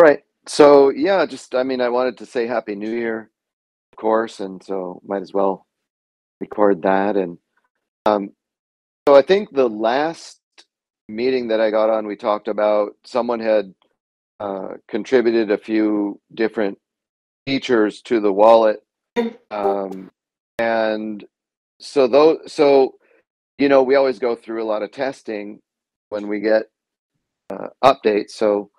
right. So yeah, just I mean, I wanted to say Happy New Year, of course, and so might as well record that. And um, so I think the last meeting that I got on, we talked about someone had uh, contributed a few different features to the wallet, um, and so those so you know we always go through a lot of testing when we get uh, updates. So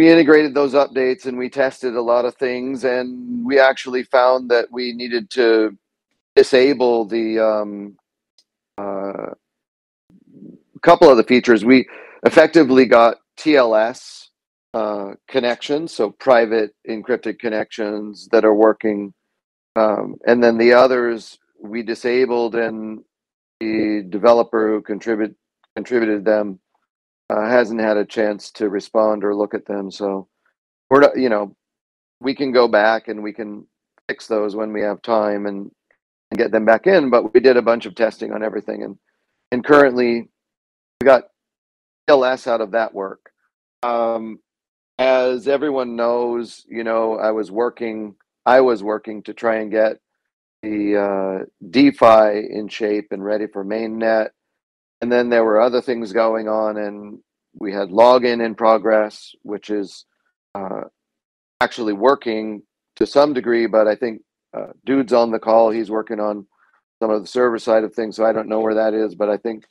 we integrated those updates and we tested a lot of things, and we actually found that we needed to disable the um, uh, couple of the features. We effectively got TLS uh, connections, so private encrypted connections that are working, um, and then the others we disabled, and the developer who contribute contributed them uh, hasn't had a chance to respond or look at them. So we're not, you know, we can go back and we can fix those when we have time and, and get them back in. But we did a bunch of testing on everything, and and currently we got TLS out of that work. Um, as everyone knows, you know, I was working. I was working to try and get the uh, DeFi in shape and ready for mainnet and then there were other things going on and we had login in progress which is uh, actually working to some degree but i think uh, dude's on the call. He's working on some of the server side of things so i don't know where that is but i think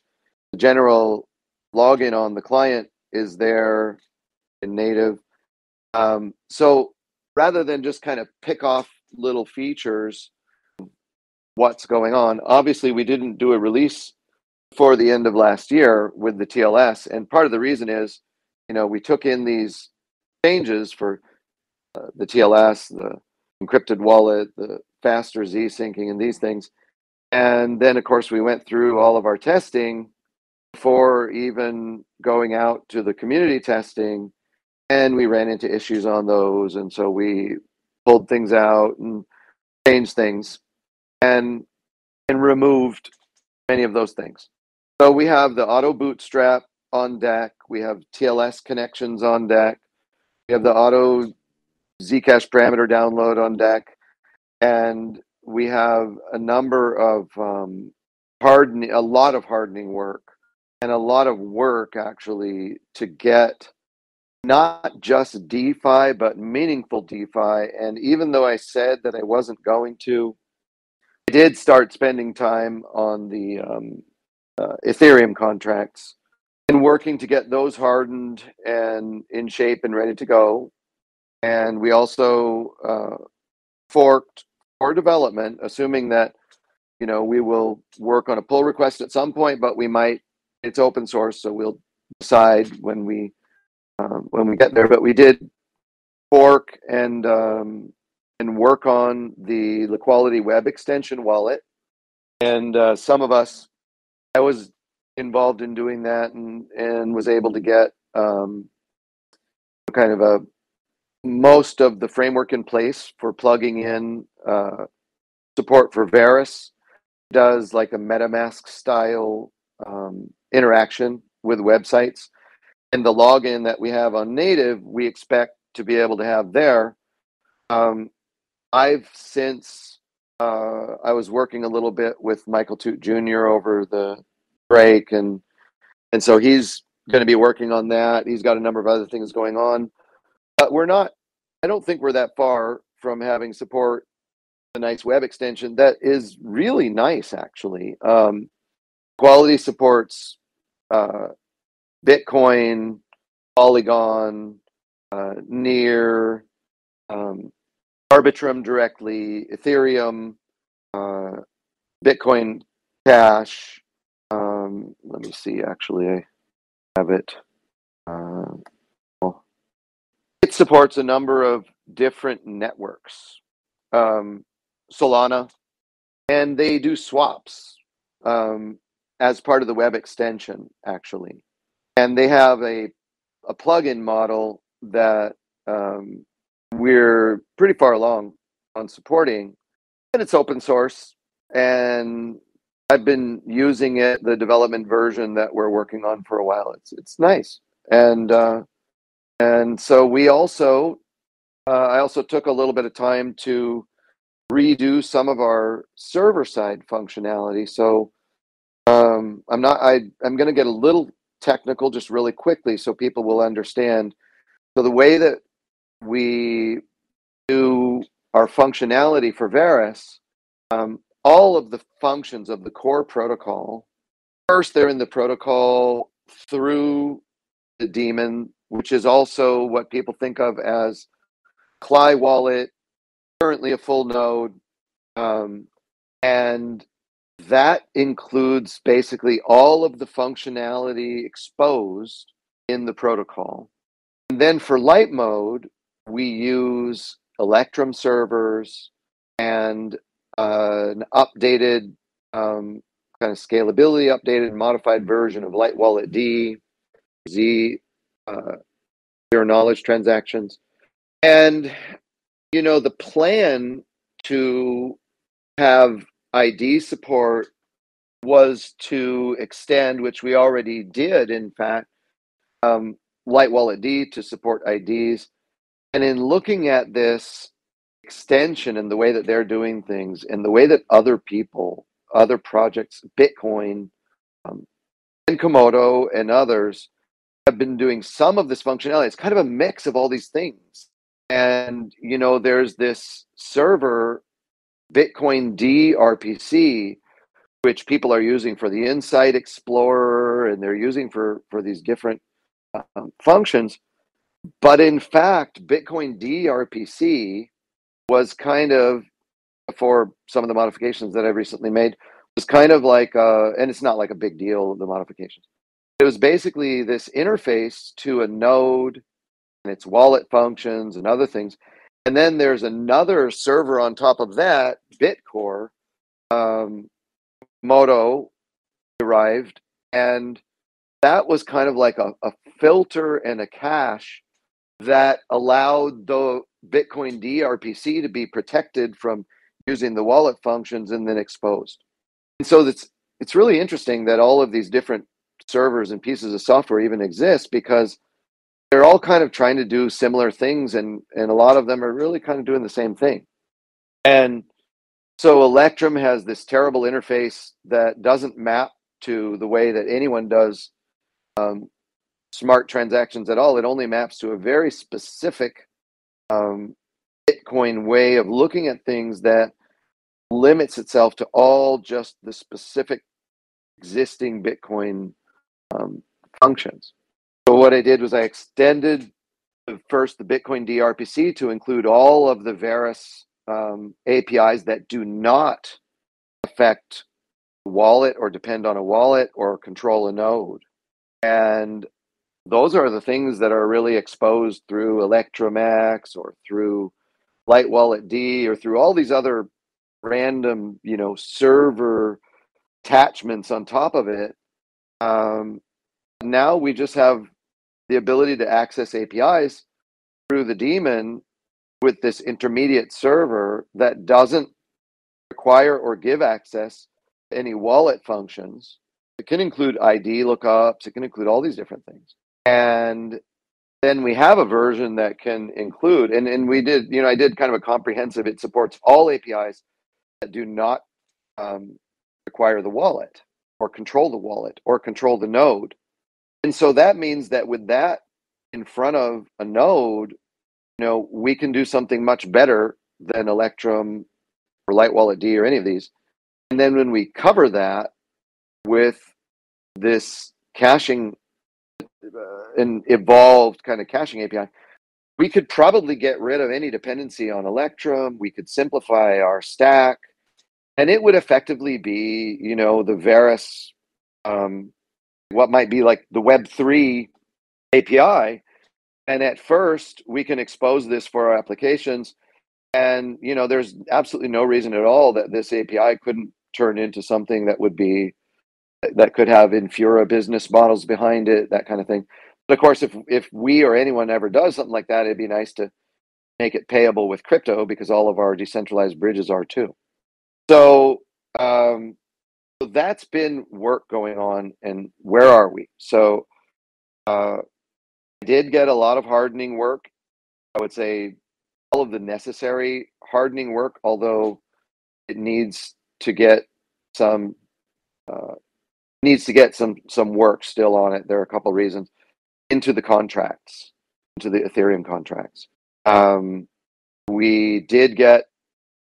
the general login on the client is there in native. Um, so rather than just kind of pick off little features what's going on? Obviously we didn't do a release for the end of last year with the TLS. And part of the reason is, you know, we took in these changes for uh, the TLS, the encrypted wallet, the faster Z syncing, and these things. And then, of course, we went through all of our testing before even going out to the community testing. And we ran into issues on those. And so we pulled things out and changed things and and removed many of those things. So we have the auto bootstrap on deck. We have TLS connections on deck. We have the auto Zcash parameter download on deck. And we have a number of um, hardening, a lot of hardening work and a lot of work actually to get not just DeFi, but meaningful DeFi. And even though I said that I wasn't going to, I did start spending time on the um, uh, Ethereum contracts and working to get those hardened and in shape and ready to go. And we also uh, forked for development, assuming that you know we will work on a pull request at some point, but we might. It's open source, so we'll decide when we um, when we get there. But we did fork and um, and work on the Liquality web extension wallet, and uh, some of us I was involved in doing that and and was able to get um, kind of a most of the framework in place for plugging in uh, support for Verus does like a MetaMask style um, interaction with websites. And the login that we have on native, we expect to be able to have there. Um, I've since uh, I was working a little bit with Michael Toot Jr. over the break, and and so he's going to be working on that. He's got a number of other things going on, but we're not. I don't think we're that far from having support a nice web extension that is really nice, actually. Um, Liquality supports uh, Bitcoin, Polygon, uh, Near. Um, Arbitrum directly, Ethereum, uh, Bitcoin Cash. Um, let me see, actually, I have it. Uh, well, it supports a number of different networks, um, Solana, and they do swaps um, as part of the web extension, actually. And they have a, a plugin model that um, we're pretty far along on supporting, and it's open source. And I've been using it, the development version that we're working on for a while. It's it's nice, and uh, And so we also, uh, I also took a little bit of time to redo some of our server side functionality. So um, I'm not, I, I'm going to get a little technical just really quickly so people will understand. So the way that we do our functionality for Verus, um, all of the functions of the core protocol, first they're in the protocol through the daemon, which is also what people think of as CLI wallet, currently a full node. Um, and that includes basically all of the functionality exposed in the protocol. And then for light mode, we use Electrum servers and uh, an updated um, kind of scalability, updated, modified version of Light Wallet D, Z, uh, zero knowledge transactions. And, you know, the plan to have ID support was to extend, which we already did, in fact, um, Light Wallet D to support IDs. And in looking at this extension and the way that they're doing things and the way that other people, other projects, Bitcoin, um, and Komodo and others have been doing some of this functionality, it's kind of a mix of all these things. And, you know, there's this server Bitcoin D RPC, which people are using for the Insight Explorer and they're using for, for these different um, functions. But in fact, Bitcoin D RPC was kind of, for some of the modifications that I've recently made, was kind of like, uh, and it's not like a big deal, the modifications. It was basically this interface to a node and its wallet functions and other things and then there's another server on top of that, Bitcore, um, Moto derived, and that was kind of like a, a filter and a cache that allowed the Bitcoin DRPC to be protected from using the wallet functions and then exposed. And so it's it's really interesting that all of these different servers and pieces of software even exist because they're all kind of trying to do similar things and and a lot of them are really kind of doing the same thing and so electrum has this terrible interface that doesn't map to the way that anyone does um, smart transactions at all it only maps to a very specific um, bitcoin way of looking at things that limits itself to all just the specific existing bitcoin um, functions so what I did was I extended first the Bitcoin DRPC to include all of the Verus um, APIs that do not affect wallet or depend on a wallet or control a node. And those are the things that are really exposed through ElectrumX or through Light Wallet D or through all these other random, you know, server attachments on top of it. Um, now we just have the ability to access APIs through the daemon with this intermediate server that doesn't require or give access to any wallet functions. It can include ID lookups, it can include all these different things. And then we have a version that can include, and, and we did, you know, I did kind of a comprehensive, it supports all APIs that do not um, require the wallet or control the wallet or control the node and so that means that with that in front of a node, you know, we can do something much better than Electrum or Light Wallet D or any of these. And then when we cover that with this caching uh, and evolved kind of caching API, we could probably get rid of any dependency on Electrum. We could simplify our stack, and it would effectively be, you know, the Verus um, what might be like the Web3 API. And at first, we can expose this for our applications. And you know, there's absolutely no reason at all that this API couldn't turn into something that would be that could have Infura business models behind it, that kind of thing. But of course, if if we or anyone ever does something like that, it'd be nice to make it payable with crypto because all of our decentralized bridges are too. So um, so that's been work going on and where are we so uh, did get a lot of hardening work. I would say all of the necessary hardening work, although it needs to get some uh, needs to get some some work still on it. There are a couple of reasons into the contracts, into the Ethereum contracts. Um, we did get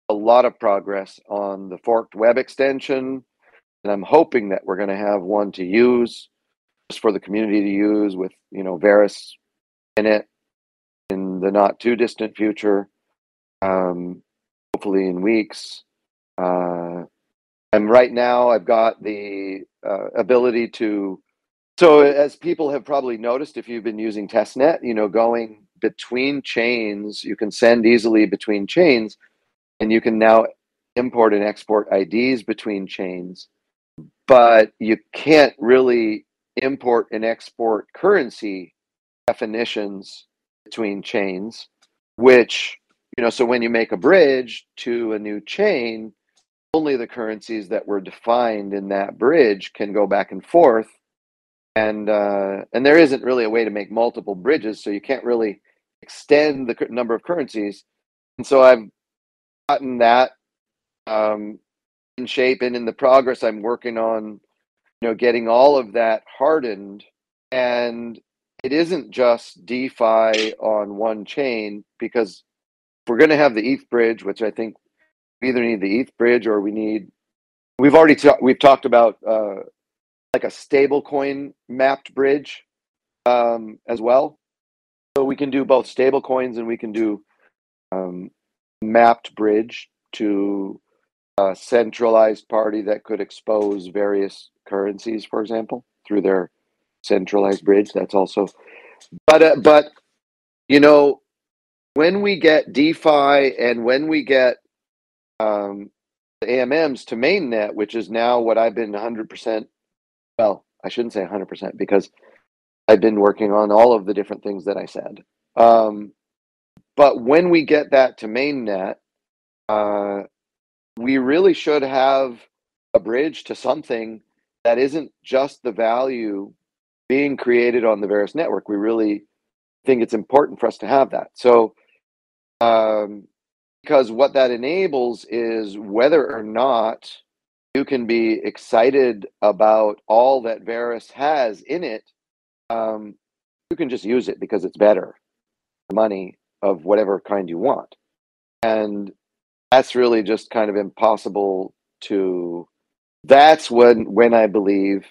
a lot of progress on the forked web extension, and I'm hoping that we're going to have one to use just for the community to use with you know Verus in it in the not too distant future. Um, hopefully in weeks. Uh, and right now, I've got the uh, ability to. So, as people have probably noticed, if you've been using testnet, you know, going between chains, you can send easily between chains, and you can now import and export IDs between chains. But you can't really import and export currency definitions between chains, which, you know, so when you make a bridge to a new chain, only the currencies that were defined in that bridge can go back and forth. And uh, and there isn't really a way to make multiple bridges, so you can't really extend the number of currencies. And so I've gotten that um, in shape, and in the progress I'm working on, you know, getting all of that hardened. And it isn't just DeFi on one chain because we're going to have the ETH bridge, which I think either need the ETH bridge or we need. We've already ta- we've talked about uh, like a stable coin mapped bridge um, as well. So we can do both stable coins and we can do um, mapped bridge to a centralized party that could expose various currencies, for example, through their centralized bridge. That's also, but uh, but you know, when we get DeFi and when we get um, the AMMs to mainnet, which is now what I've been 100%. Well, I shouldn't say 100% because I've been working on all of the different things that I said. Um, but when we get that to mainnet, uh, we really should have a bridge to something that isn't just the value being created on the Verus network. We really think it's important for us to have that. So, um, because what that enables is whether or not you can be excited about all that Verus has in it, um, you can just use it because it's better money of whatever kind you want. And that's really just kind of impossible to that's when when I believe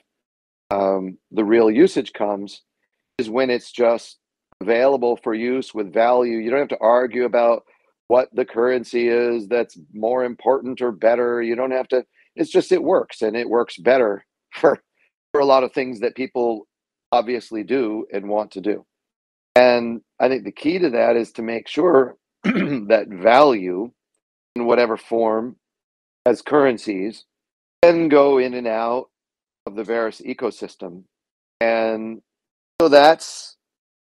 um, the real usage comes is when it's just available for use with value. You don't have to argue about what the currency is that's more important or better. You don't have to. It's just it works and it works better for for a lot of things that people obviously do and want to do. And I think the key to that is to make sure that value in whatever form as currencies can go in and out of the Verus ecosystem. And so that's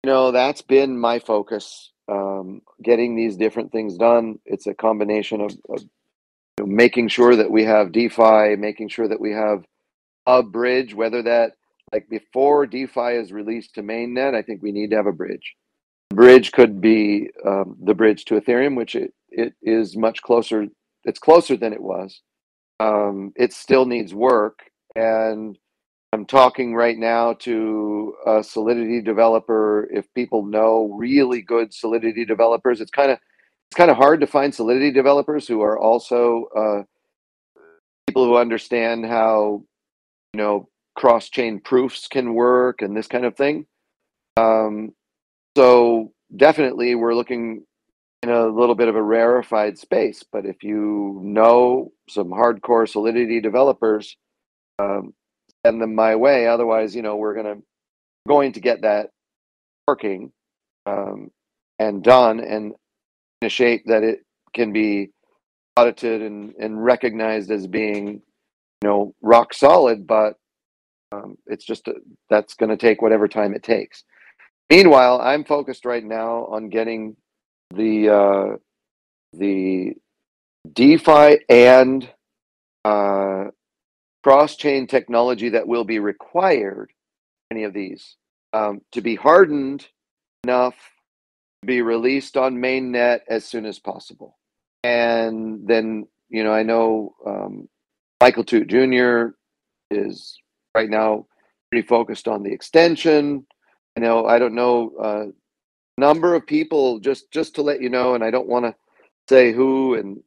you know that's been my focus um, getting these different things done. It's a combination of, of you know, making sure that we have DeFi, making sure that we have a bridge, whether that like before DeFi is released to mainnet, I think we need to have a bridge. Bridge could be um, the bridge to Ethereum, which it, it is much closer. It's closer than it was. Um, it still needs work, and I'm talking right now to a Solidity developer. If people know really good Solidity developers, it's kind of it's kind of hard to find Solidity developers who are also uh, people who understand how you know cross chain proofs can work and this kind of thing. Um, so definitely, we're looking in a little bit of a rarefied space. But if you know some hardcore Solidity developers, um, send them my way. Otherwise, you know, we're gonna going to get that working um, and done and in a shape that it can be audited and, and recognized as being, you know, rock solid. But um, it's just a, that's going to take whatever time it takes. Meanwhile, I'm focused right now on getting the uh, the DeFi and uh, cross chain technology that will be required, any of these, um, to be hardened enough to be released on mainnet as soon as possible. And then, you know, I know um, Michael Toot Jr. is right now pretty focused on the extension. I know I don't know uh, number of people just just to let you know, and I don't want to say who and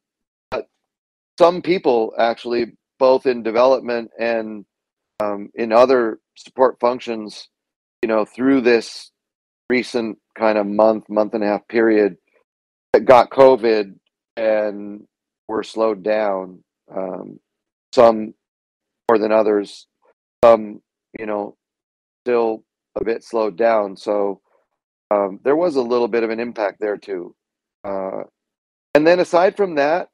some people actually both in development and um, in other support functions, you know, through this recent kind of month, month and a half period that got COVID and were slowed down. Um, some more than others. Some, you know, still a bit slowed down. So um, there was a little bit of an impact there too. Uh, and then aside from that,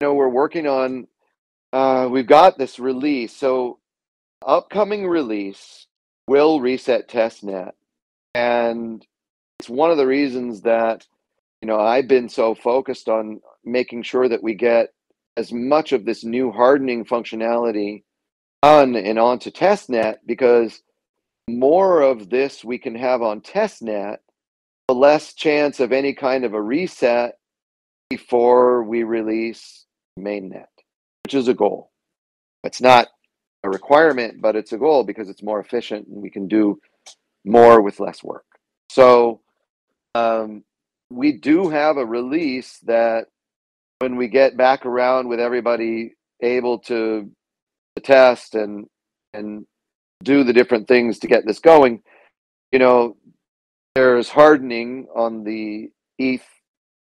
you know, we're working on. Uh, we've got this release. So upcoming release will reset testnet, and it's one of the reasons that you know I've been so focused on making sure that we get as much of this new hardening functionality on and onto testnet because more of this we can have on testnet, the less chance of any kind of a reset before we release mainnet, which is a goal. It's not a requirement, but it's a goal because it's more efficient and we can do more with less work. So um, we do have a release that when we get back around with everybody able to, test and and do the different things to get this going, you know, there's hardening on the ETH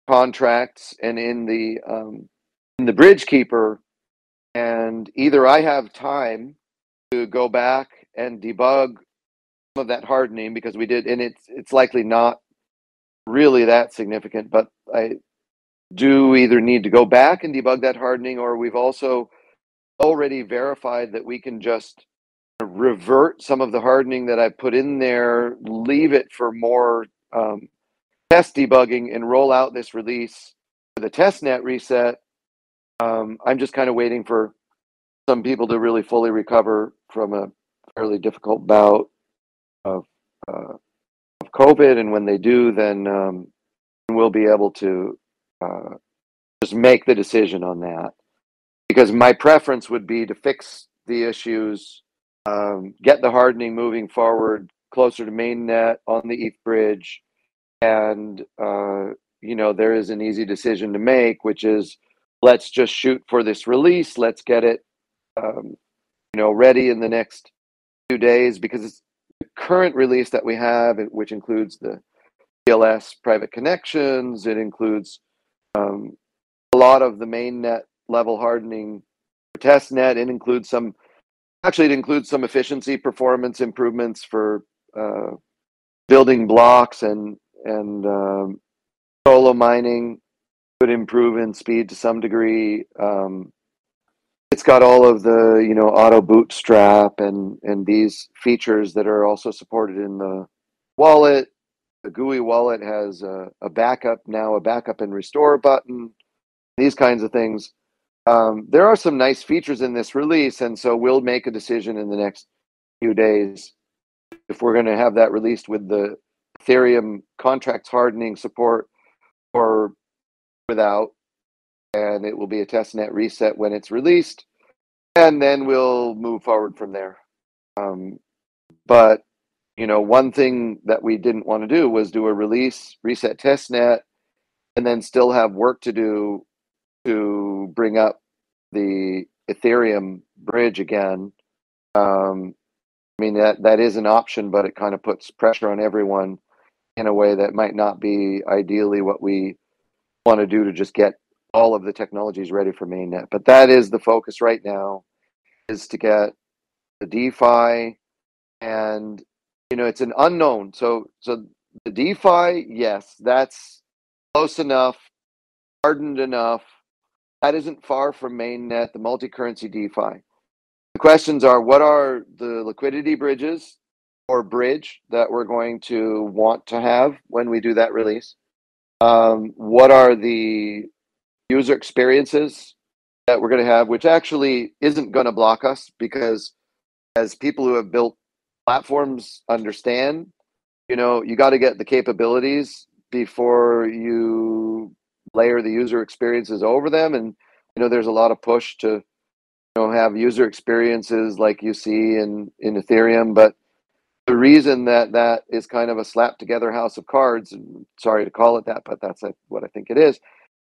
contracts and in the um, in the bridge keeper, and either I have time to go back and debug some of that hardening because we did, and it's it's likely not really that significant, but I do either need to go back and debug that hardening, or we've also already verified that we can just revert some of the hardening that I put in there, leave it for more um, test debugging, and roll out this release for the testnet reset. Um, I'm just kind of waiting for some people to really fully recover from a fairly difficult bout of, uh, of COVID, and when they do, then um, we'll be able to uh, just make the decision on that. Because my preference would be to fix the issues um, get the hardening moving forward closer to mainnet on the ETH bridge. And, uh, you know, there is an easy decision to make, which is let's just shoot for this release. Let's get it, um, you know, ready in the next few days because it's the current release that we have, which includes the TLS private connections. It includes um, a lot of the mainnet level hardening testnet. It includes some Actually, it includes some efficiency performance improvements for uh, building blocks and and um, solo mining could improve in speed to some degree. Um, it's got all of the you know auto bootstrap and and these features that are also supported in the wallet. The GUI wallet has a, a backup now, a backup and restore button. These kinds of things um, there are some nice features in this release, and so we'll make a decision in the next few days if we're going to have that released with the Ethereum contracts hardening support or without. And it will be a testnet reset when it's released, and then we'll move forward from there. Um, but you know, one thing that we didn't want to do was do a release, reset testnet, and then still have work to do to bring up the Ethereum bridge again. Um, I mean that that is an option, but it kind of puts pressure on everyone in a way that might not be ideally what we want to do to just get all of the technologies ready for mainnet. But that is the focus right now, is to get the DeFi, and you know it's an unknown. So so the DeFi, yes, that's close enough, hardened enough that isn't far from mainnet, the multi-currency DeFi. The questions are, what are the liquidity bridges or bridge that we're going to want to have when we do that release? Um, what are the user experiences that we're going to have, which actually isn't going to block us because as people who have built platforms understand, you know, you got to get the capabilities before you layer the user experiences over them. And, you know, there's a lot of push to, you know, have user experiences like you see in, in Ethereum. But the reason that that is kind of a slap together house of cards, and sorry to call it that, but that's what I think it is,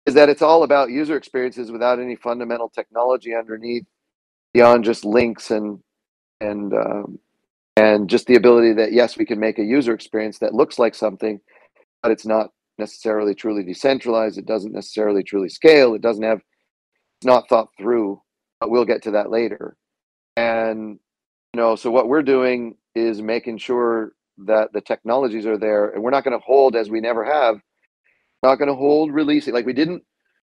is that it's all about user experiences without any fundamental technology underneath beyond just links and and um, and just the ability that yes we can make a user experience that looks like something but it's not necessarily truly decentralized it doesn't necessarily truly scale it doesn't have it's not thought through but we'll get to that later. And you know so what we're doing is making sure that the technologies are there and we're not going to hold as we never have not going to hold releasing like we didn't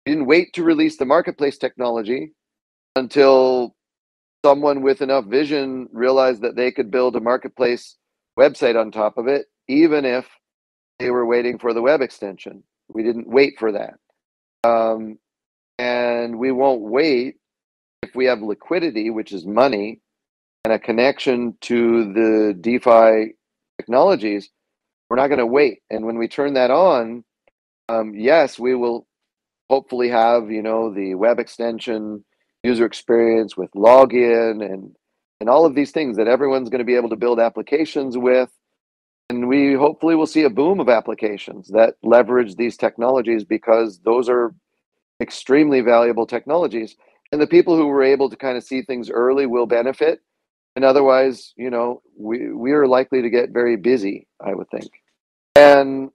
we didn't wait to release the marketplace technology until someone with enough vision realized that they could build a marketplace website on top of it, even if they were waiting for the web extension. We didn't wait for that. Um, and we won't wait if we have liquidity, which is money, and a connection to the DeFi technologies. We're not going to wait. And when we turn that on, um, yes, we will hopefully have, you know, the web extension user experience with login and and all of these things that everyone's going to be able to build applications with and we hopefully will see a boom of applications that leverage these technologies because those are extremely valuable technologies and the people who were able to kind of see things early will benefit and otherwise you know we we are likely to get very busy i would think and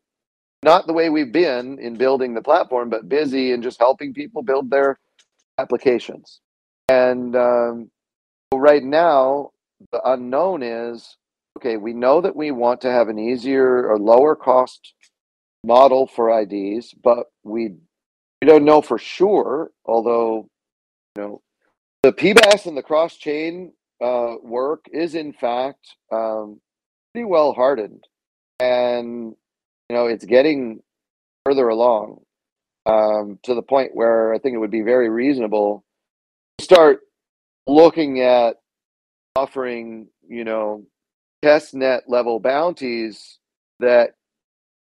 not the way we've been in building the platform but busy in just helping people build their applications. And um, right now, the unknown is okay, we know that we want to have an easier or lower cost model for IDs, but we we don't know for sure, although you know the PBaaS and the cross chain uh, work is in fact um, pretty well hardened, and you know it's getting further along um, to the point where I think it would be very reasonable to start looking at offering, you know, test net level bounties that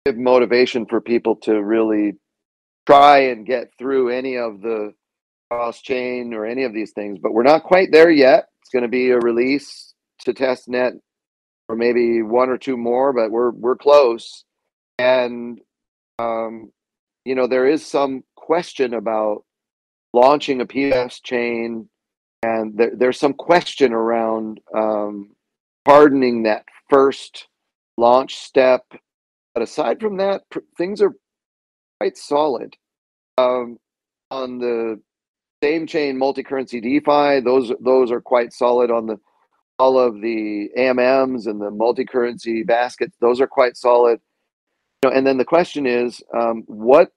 give motivation for people to really try and get through any of the cross chain or any of these things. But we're not quite there yet. It's going to be a release to test net or maybe one or two more, but we're we're close. And um, you know, there is some question about launching a PBaaS chain, and there, there's some question around um, hardening that first launch step. But aside from that, things are quite solid. Um, on the same chain multi-currency DeFi, those those are quite solid. On the all of the AMMs and the multi-currency baskets, those are quite solid. You know, and then the question is, um, what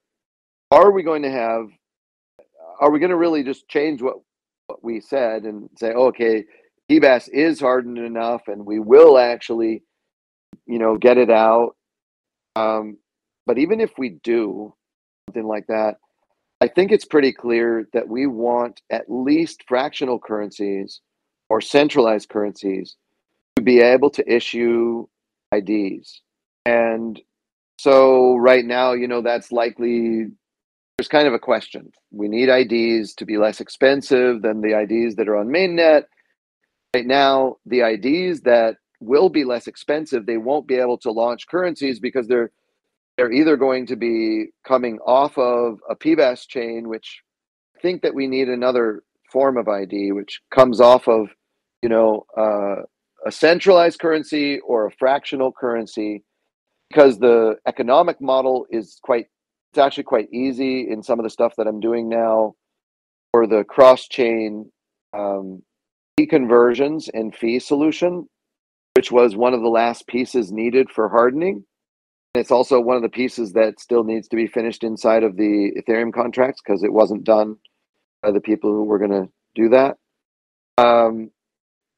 are we going to have are we going to really just change what what we said and say oh, okay PBaaS is hardened enough and we will actually you know get it out um, but even if we do something like that i think it's pretty clear that we want at least fractional currencies or centralized currencies to be able to issue ids and so right now you know that's likely there's kind of a question. We need IDs to be less expensive than the IDs that are on mainnet. Right now, the IDs that will be less expensive, they won't be able to launch currencies because they're they're either going to be coming off of a PBaaS chain, which I think that we need another form of ID, which comes off of, you know, uh, a centralized currency or a fractional currency, because the economic model is quite it's actually quite easy in some of the stuff that I'm doing now for the cross chain um, conversions and fee solution, which was one of the last pieces needed for hardening. It's also one of the pieces that still needs to be finished inside of the Ethereum contracts because it wasn't done by the people who were going to do that. Um,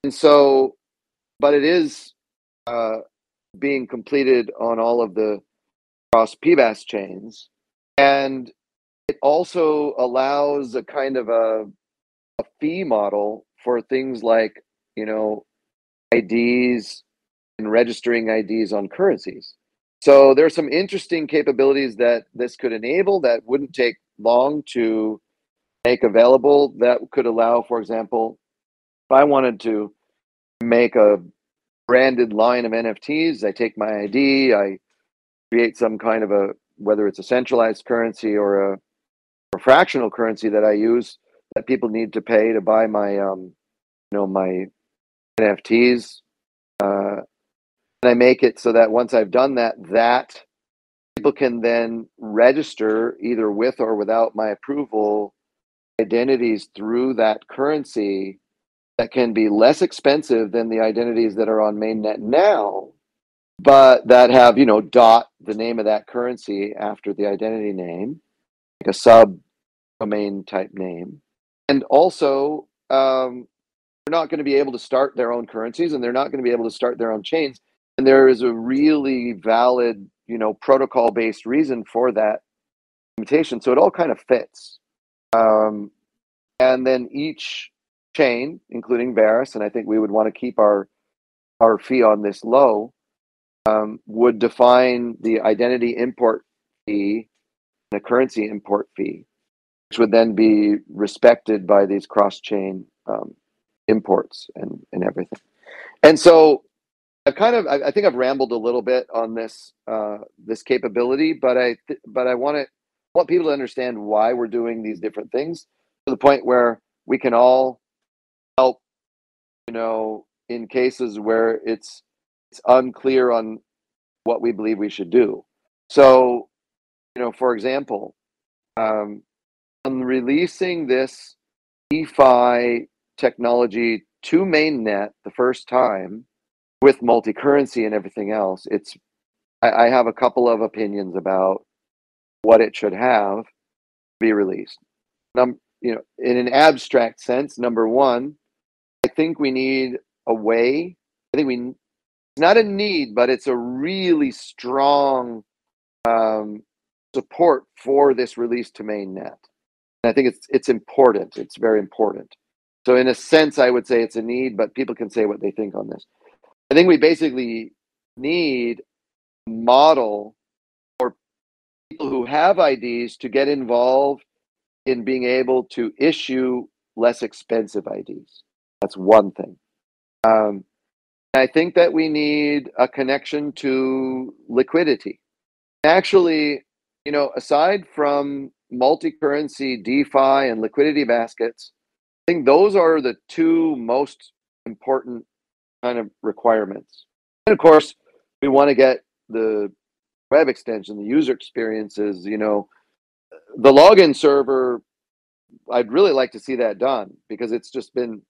and so, but it is uh, being completed on all of the cross PBaaS chains and it also allows a kind of a, a fee model for things like you know IDs and registering IDs on currencies. So there are some interesting capabilities that this could enable that wouldn't take long to make available that could allow, for example, if I wanted to make a branded line of NFTs, I take my ID, I create some kind of a whether it's a centralized currency or a, a fractional currency that I use that people need to pay to buy my um, you know my NFTs. Uh, and I make it so that once I've done that, that people can then register either with or without my approval identities through that currency that can be less expensive than the identities that are on mainnet now but that have you know dot the name of that currency after the identity name like a sub domain type name. And also um, they're not going to be able to start their own currencies and they're not going to be able to start their own chains and there is a really valid you know protocol based reason for that limitation. So it all kind of fits. Um, and then each chain including Verus and i think we would want to keep our our fee on this low um, would define the identity import fee and the currency import fee which would then be respected by these cross-chain um, imports and, and everything. And so I've kind of, I, think I've rambled a little bit on this, uh, this capability, but I, th- but I want to want people to understand why we're doing these different things to the point where we can all help, you know, in cases where it's it's unclear on what we believe we should do. So, you know, for example, um, on releasing this DeFi technology to mainnet the first time with multi-currency and everything else, it's I, I have a couple of opinions about what it should have be released. Num, you know, in an abstract sense, number one, I think we need a way. I think we it's not a need, but it's a really strong um, support for this release to mainnet. And I think it's it's important. It's very important. So in a sense, I would say it's a need, but people can say what they think on this. I think we basically need a model for people who have IDs to get involved in being able to issue less expensive IDs. That's one thing. Um, I think that we need a connection to liquidity. Actually, you know, aside from multi-currency DeFi and liquidity baskets, I think those are the two most important kind of requirements. And of course, we want to get the web extension, the user experiences, you know, the login server. I'd really like to see that done because it's just been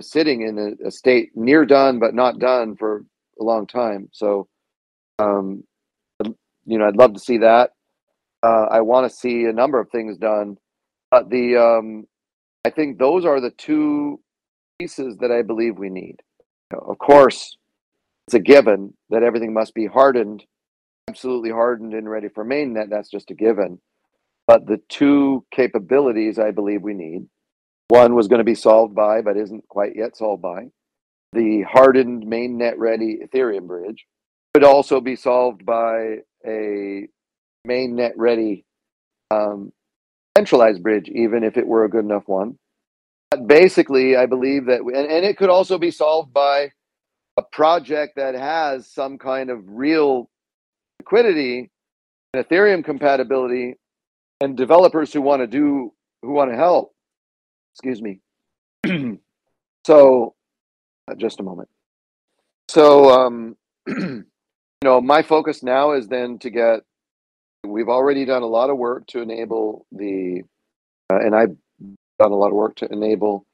sitting in a, a, state near done but not done for a long time. So, um, you know, I'd love to see that. Uh, I want to see a number of things done, but the um, I think those are the two pieces that I believe we need of course, it's a given that everything must be hardened, absolutely hardened and ready for mainnet. That's just a given. But the two capabilities I believe we need one was going to be solved by, but isn't quite yet solved by, the hardened mainnet ready Ethereum bridge. Could also be solved by a mainnet ready um, centralized bridge, even if it were a good enough one basically, I believe that, and, and it could also be solved by a project that has some kind of real liquidity and Ethereum compatibility and developers who want to do, who want to help. Excuse me. so, uh, just a moment. So, um, you know, my focus now is then to get, we've already done a lot of work to enable the, uh, and I done a lot of work to enable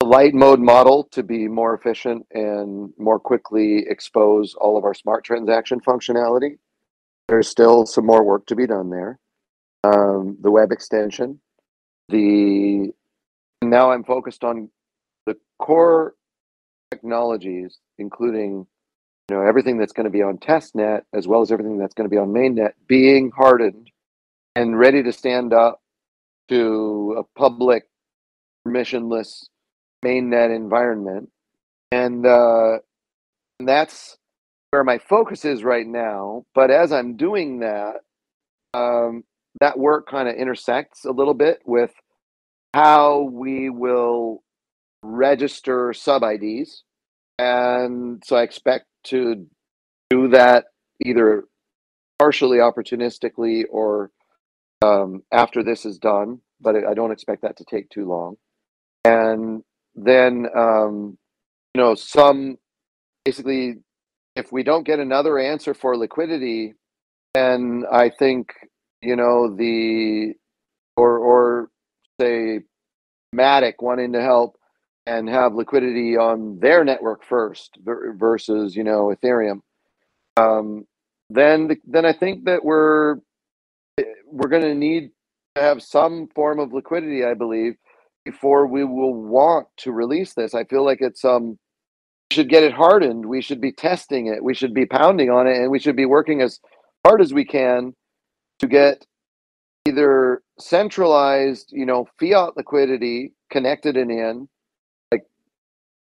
the light mode model to be more efficient and more quickly expose all of our smart transaction functionality. There's still some more work to be done there. Um, the web extension, the now I'm focused on the core technologies, including you know everything that's going to be on testnet as well as everything that's going to be on mainnet being hardened and ready to stand up to a public permissionless mainnet environment and uh, and that's where my focus is right now. But as I'm doing that, um, that work kind of intersects a little bit with how we will register sub IDs. And so I expect to do that either partially opportunistically or um, after this is done, but I don't expect that to take too long. And then, um, you know, some basically, if we don't get another answer for liquidity, then I think, you know, the, or, or say, Matic wanting to help and have liquidity on their network first versus, you know, Ethereum. Um, then, then I think that we're we're going to need to have some form of liquidity, I believe, before we will want to release this. I feel like it's um should get it hardened. We should be testing it. We should be pounding on it, and we should be working as hard as we can to get either centralized, you know, fiat liquidity connected and in, like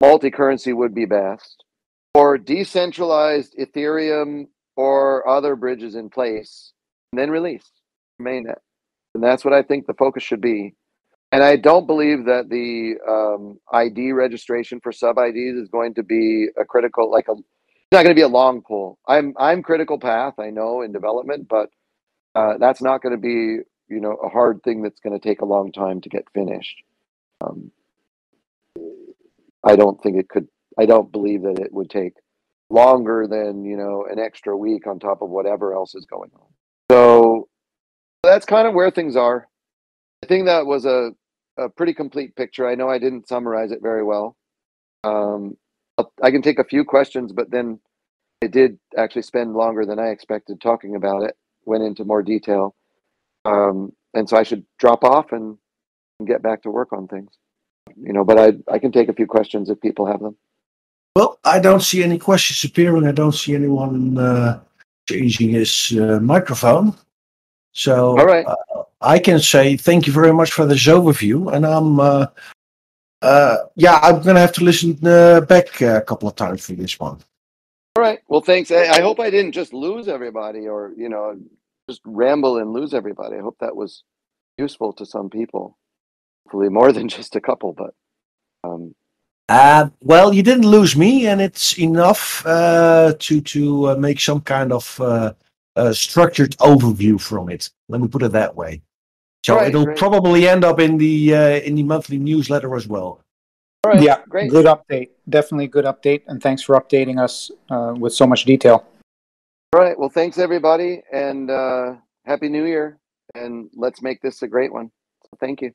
multi-currency would be best, or decentralized Ethereum or other bridges in place, and then release mainnet. And that's what I think the focus should be. And I don't believe that the um, ID registration for sub IDs is going to be a critical, like a, it's not going to be a long pull. I'm I'm critical path, I know, in development, but uh, that's not going to be, you know, a hard thing that's going to take a long time to get finished. Um, I don't think it could. I don't believe that it would take longer than you know an extra week on top of whatever else is going on. That's kind of where things are. I think that was a, a pretty complete picture. I know I didn't summarize it very well. Um, I can take a few questions, but then I did actually spend longer than I expected talking about it, went into more detail. Um, and so I should drop off and, and get back to work on things. You know, but I, I can take a few questions if people have them. Well, I don't see any questions appearing. I don't see anyone uh, changing his uh, microphone. So All right. uh, I can say thank you very much for this overview, and I'm uh, uh, yeah, I'm gonna have to listen uh, back a couple of times for this one. All right. Well, thanks. I, I hope I didn't just lose everybody, or you know, just ramble and lose everybody. I hope that was useful to some people. Hopefully, more than just a couple, but. Um, uh, well, you didn't lose me, and it's enough uh, to to uh, make some kind of uh, a structured overview from it. Let me put it that way. So right, it'll probably end up in the uh, in the monthly newsletter as well. All right, yeah, great. Good update. Definitely good update, and thanks for updating us uh, with so much detail. All right. Well, thanks everybody, and uh, happy New Year, and let's make this a great one. So thank you.